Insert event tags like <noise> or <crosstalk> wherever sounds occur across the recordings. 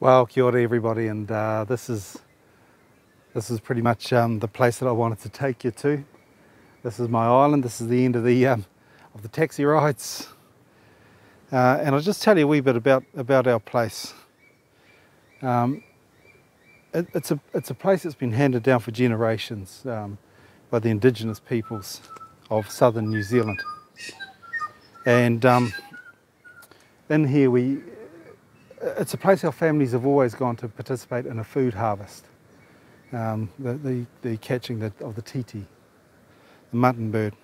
Well, kia ora everybody, and uh, this is this is pretty much um, the place that I wanted to take you to. This is my island. This is the end of the um, of the taxi rides, uh, and I'll just tell you a wee bit about about our place. Um, it, it's a it's a place that's been handed down for generations um, by the indigenous peoples of southern New Zealand, and um, in here we it's a place our families have always gone to participate in a food harvest, um, the, the, the, catching the, of the titi, the mutton bird.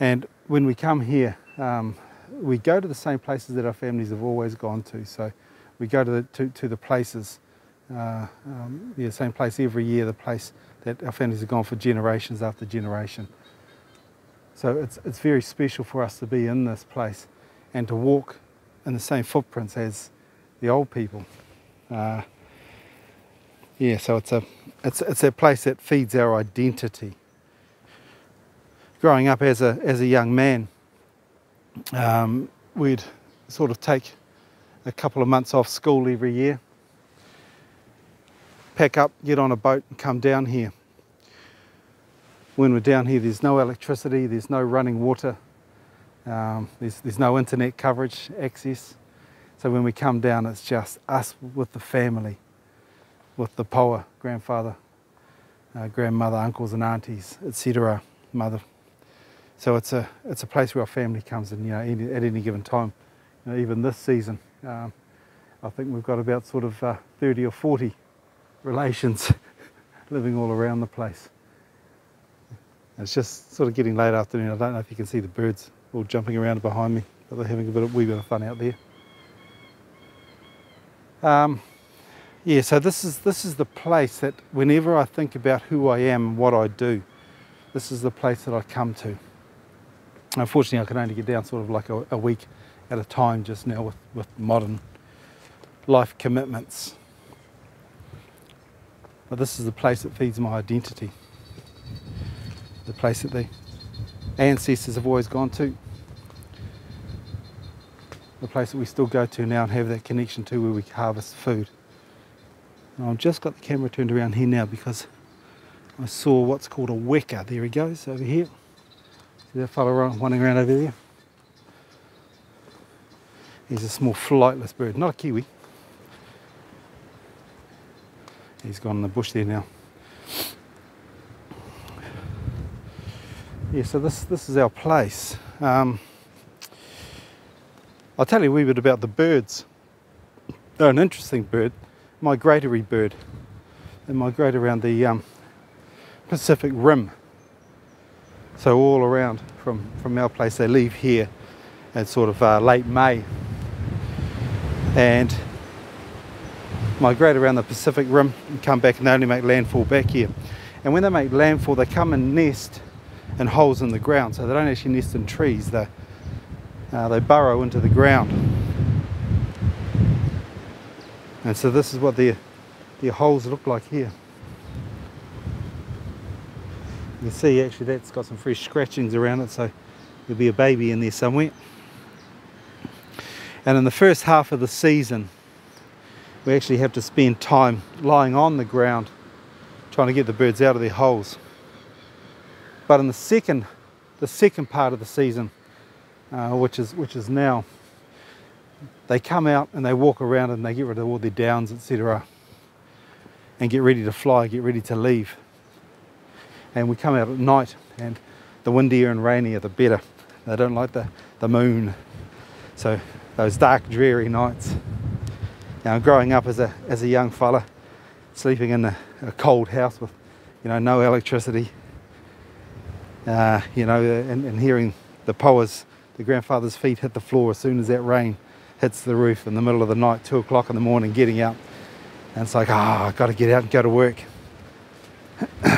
And when we come here, um, we go to the same places that our families have always gone to. So we go to the, to, to the places, uh, um, the same place every year, the place that our families have gone for generations after generation. So it's, it's very special for us to be in this place and to walk in the same footprints as the old people. Uh, yeah, so it's a it's it's a place that feeds our identity. Growing up as a as a young man, um, we'd sort of take a couple of months off school every year, pack up, get on a boat, and come down here. When we're down here, there's no electricity, there's no running water, um, there's, there's no internet coverage access. So when we come down, it's just us with the family, with the poua, grandfather, uh, grandmother, uncles and aunties, etc., mother. So it's a, it's a place where our family comes in, you know, any, at any given time. You know, even this season, um, I think we've got about sort of uh, 30 or 40 relations <laughs> living all around the place. It's just sort of getting late afternoon. I don't know if you can see the birds all jumping around behind me, but they're having a bit of, wee bit of fun out there. Um, yeah, so this is this is the place that whenever I think about who I am and what I do, this is the place that I come to. Unfortunately, I can only get down sort of like a, a week at a time just now with, with modern life commitments. But this is the place that feeds my identity. The place that the ancestors have always gone to. The place that we still go to now and have that connection to where we harvest food. I've just got the camera turned around here now because I saw what's called a weka. There he goes over here. See that fellow running around over there? He's a small flightless bird, not a kiwi. He's gone in the bush there now. Yeah, so this this is our place. Um, I'll tell you a wee bit about the birds. They're an interesting bird, migratory bird. They migrate around the um, Pacific Rim. So all around from, from our place, they leave here at sort of uh, late May and migrate around the Pacific Rim and come back and they only make landfall back here. And when they make landfall, they come and nest and holes in the ground. So they don't actually nest in trees, they, uh, they burrow into the ground. And so this is what their, their holes look like here. You can see actually that's got some fresh scratchings around it, so there'll be a baby in there somewhere. And in the first half of the season, we actually have to spend time lying on the ground trying to get the birds out of their holes. But in the second, the second part of the season, uh, which is which is now, they come out and they walk around and they get rid of all their downs, etc., and get ready to fly, get ready to leave. And we come out at night, and the windier and rainier, the better. They don't like the, the moon, so those dark, dreary nights. Now, growing up as a as a young fella, sleeping in a, a cold house with, you know, no electricity, uh, you know, and, and, hearing the pouas, the grandfather's feet hit the floor as soon as that rain hits the roof in the middle of the night, two o'clock in the morning, getting out. And it's like, ah, oh, I've got to get out and go to work. <coughs>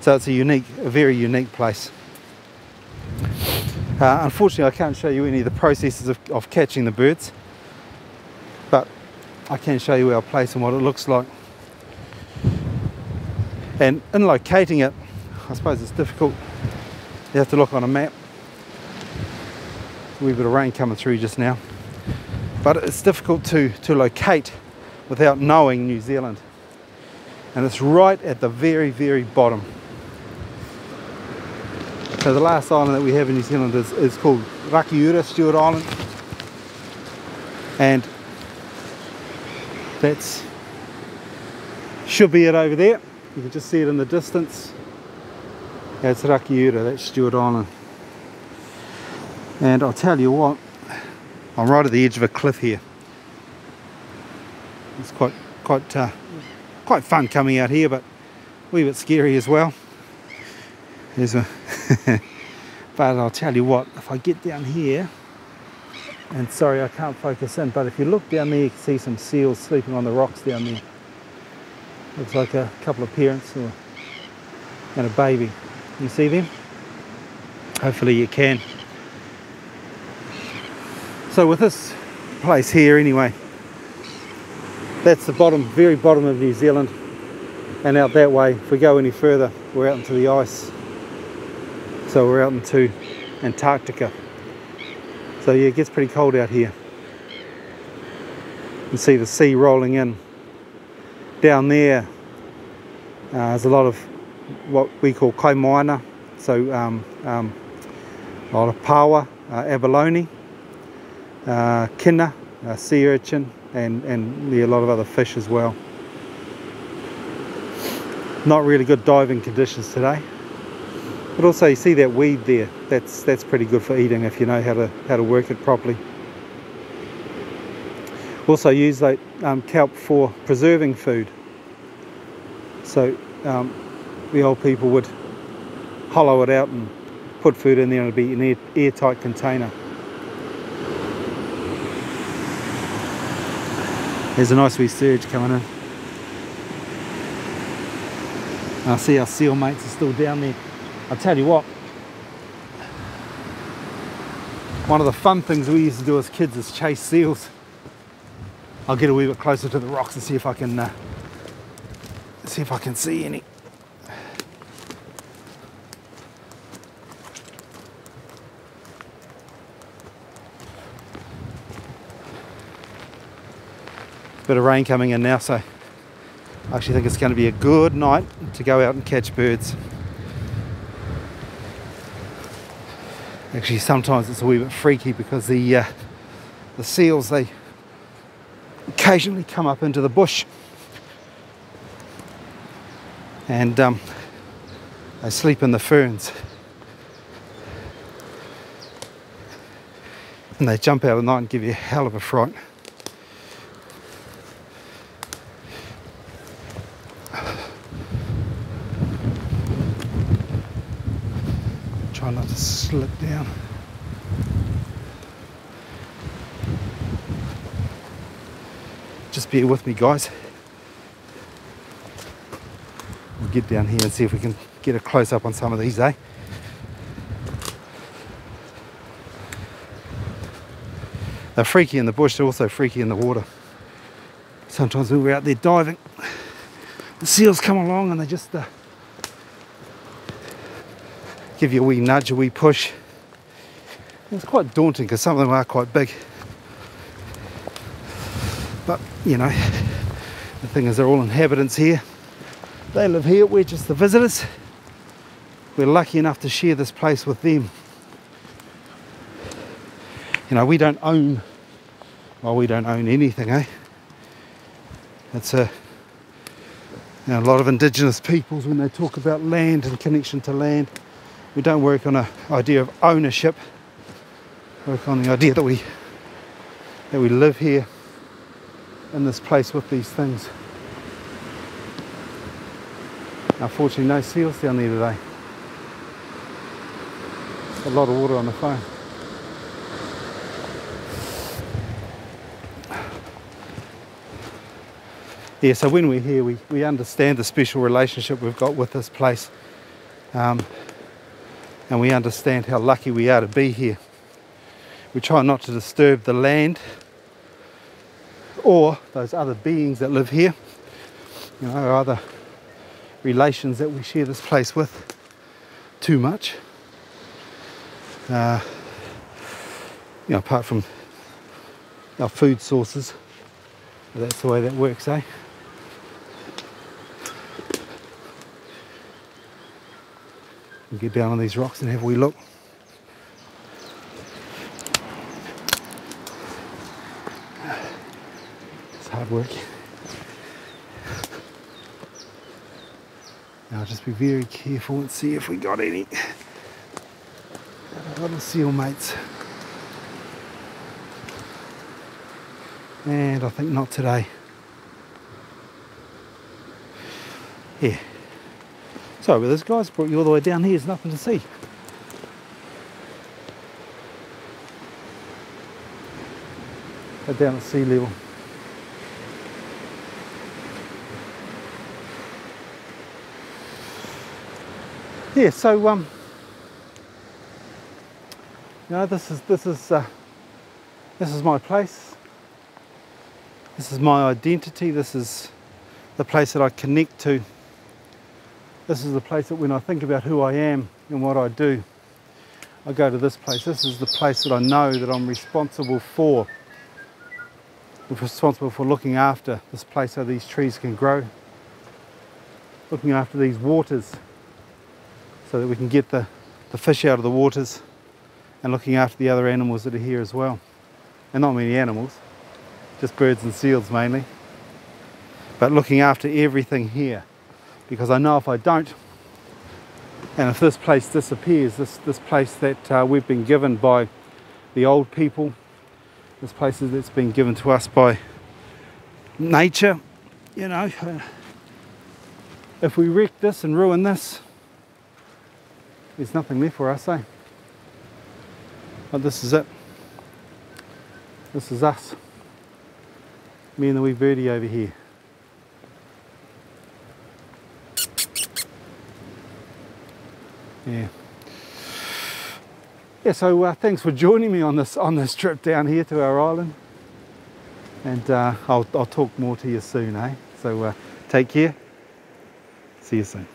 so it's a unique, a very unique place. Uh, unfortunately, I can't show you any of the processes of, of catching the birds, but I can show you our place and what it looks like. And in locating it, I suppose it's difficult. You have to look on a map. A wee bit of rain coming through just now. but it's difficult to, to locate without knowing New Zealand. And it's right at the very, very bottom. So the last island that we have in New Zealand is, is called Rakiura, Stewart Island. And that's should be it over there. You can just see it in the distance. That's Rakiura, that's Stewart Island. And I'll tell you what, I'm right at the edge of a cliff here. It's quite quite uh, quite fun coming out here, but a wee bit scary as well. There's a <laughs> but I'll tell you what, if I get down here, and sorry I can't focus in, but if you look down there, you can see some seals sleeping on the rocks down there. Looks like a couple of parents or, and a baby. You see them? Hopefully you can. So with this place here anyway, that's the bottom, very bottom of New Zealand. And out that way, if we go any further, we're out into the ice. So we're out into Antarctica. So yeah, it gets pretty cold out here. You can see the sea rolling in. Down there, uh, there's a lot of what we call kaimoana. So um, um, a lot of paua, uh, abalone, uh, kina, uh, sea urchin, and, and yeah, a lot of other fish as well. Not really good diving conditions today. But also you see that weed there, that's that's pretty good for eating if you know how to how to work it properly. Also use that um, kelp for preserving food. So um, the old people would hollow it out and put food in there and it'd be an air, airtight container. There's a nice wee surge coming in. I see our seal mates are still down there. I'll tell you what, one of the fun things we used to do as kids is chase seals. I'll get a wee bit closer to the rocks and see if I can uh, see if I can see any. Bit of rain coming in now, so I actually think it's going to be a good night to go out and catch birds. Actually, sometimes it's a wee bit freaky because the uh, the seals they occasionally come up into the bush and um, they sleep in the ferns and they jump out at night and give you a hell of a fright. Try not to slip down. Just bear with me, guys. We'll get down here and see if we can get a close up on some of these, eh? They're freaky in the bush, they're also freaky in the water. Sometimes when we're out there diving, the seals come along and they just uh, give you a wee nudge, a wee push. It's quite daunting because some of them are quite big. But, you know, the thing is they're all inhabitants here. They live here, we're just the visitors. We're lucky enough to share this place with them. You know, we don't own, well, we don't own anything, eh? It's a, you know, a lot of indigenous peoples when they talk about land and connection to land we don't work on an idea of ownership. We work on the idea that we that we live here in this place with these things. Unfortunately no seals down there today. A lot of water on the phone. Yeah so when we're here we, we understand the special relationship we've got with this place. Um, and we understand how lucky we are to be here. We try not to disturb the land or those other beings that live here, you know, other relations that we share this place with too much. Uh, you know, apart from our food sources. That's the way that works, eh? Get down on these rocks and have a wee look. It's hard work. Now just be very careful and see if we got any little seal mates. And I think not today. Yeah. Sorry but this guys, brought you all the way down here, there's nothing to see. Go down at sea level. Yeah, so um you know this is this is uh, this is my place. This is my identity. This is the place that I connect to. This is the place that when I think about who I am and what I do, I go to this place. This is the place that I know that I'm responsible for. I'm responsible for looking after this place so these trees can grow. Looking after these waters so that we can get the, the fish out of the waters and looking after the other animals that are here as well. And not many animals, just birds and seals mainly. But looking after everything here because I know if I don't, and if this place disappears, this, this place that uh, we've been given by the old people, this place that's been given to us by nature, you know, if we wreck this and ruin this, there's nothing left for us, eh? But this is it. This is us. Me and the wee birdie over here. Yeah. Yeah, so uh, thanks for joining me on this on this trip down here to our island. And uh, I'll, I'll talk more to you soon, eh? So uh, take care. See you soon.